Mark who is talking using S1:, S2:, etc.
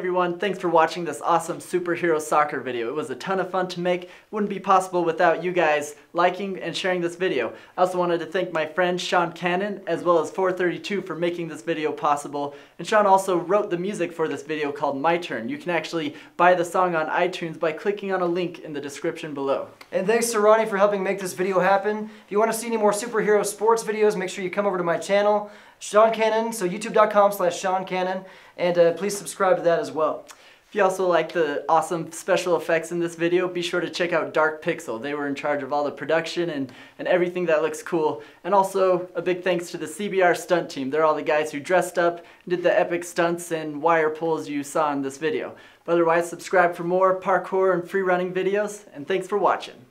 S1: everyone, thanks for watching this awesome superhero soccer video. It was a ton of fun to make. Wouldn't be possible without you guys liking and sharing this video. I also wanted to thank my friend Shaun Canon as well as 432 for making this video possible. And Shaun also wrote the music for this video called My Turn. You can actually buy the song on iTunes by clicking on a link in the description below.
S2: And thanks to Ronnie for helping make this video happen. If you want to see any more superhero sports videos, make sure you come over to my channel, Shaun Canon, so youtube.com slash Shaun Canon, and uh, please subscribe to that as well.
S1: If you also like the awesome special effects in this video, be sure to check out Dark Pixel. They were in charge of all the production and, and everything that looks cool. And also a big thanks to the CBR stunt team. They're all the guys who dressed up and did the epic stunts and wire pulls you saw in this video. But otherwise, subscribe for more parkour and free running videos, and thanks for watching.